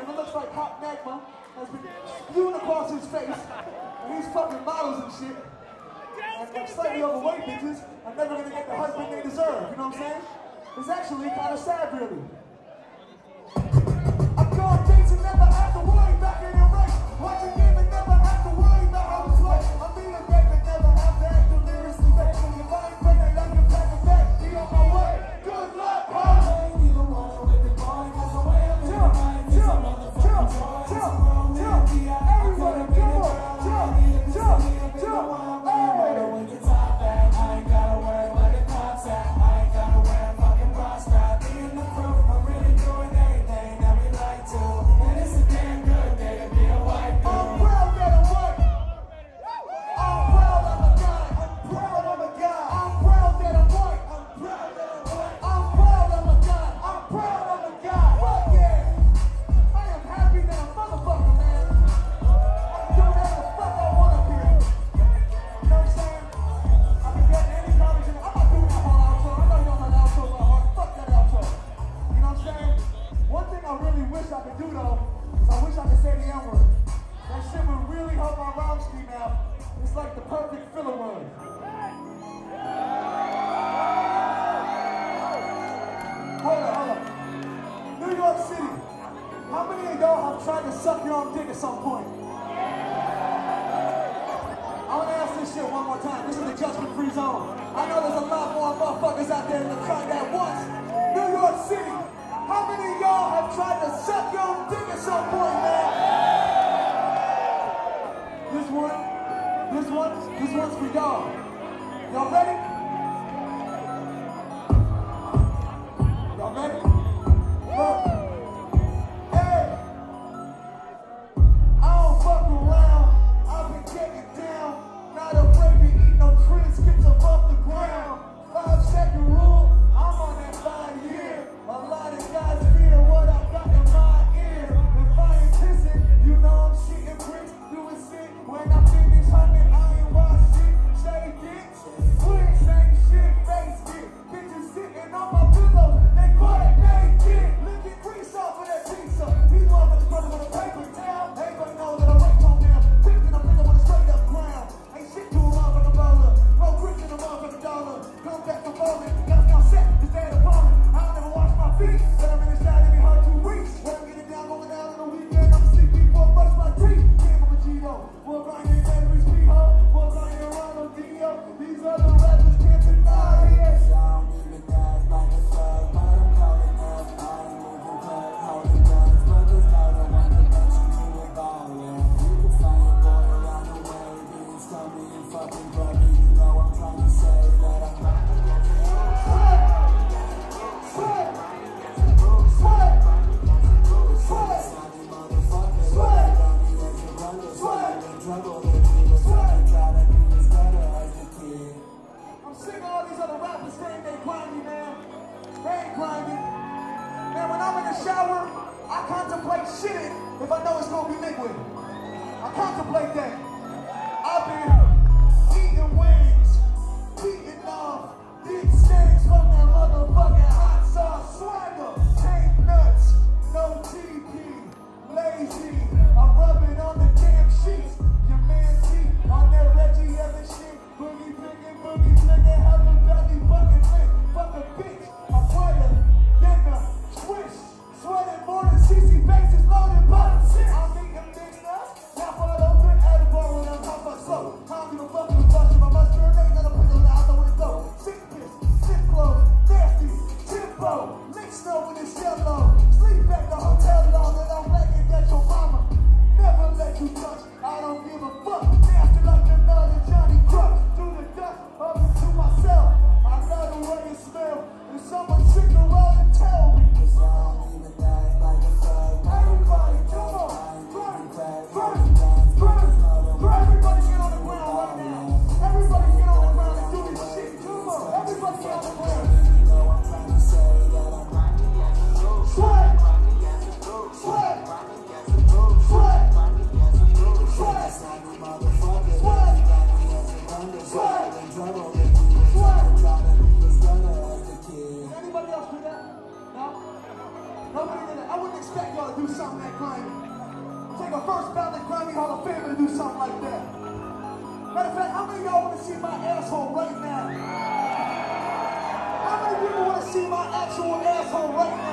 and it looks like hot magma has been spewing across his face, and he's fucking models and shit. And, and slightly overweight bitches are never gonna get the husband they deserve, you know what I'm saying? It's actually kind of sad, really. It's like the perfect filler word. Hold hold. New York City, how many of y'all have tried to suck your own dick at some point? I want to ask this shit one more time. This is the judgment-free zone. I know there's a lot more motherfuckers out there that crowd that for y'all. Y'all ready? contemplate that. take a first ballot Grammy Hall of Fame to do something like that. Matter of fact, how many y'all want to see my asshole right now? How many people want to see my actual asshole right now?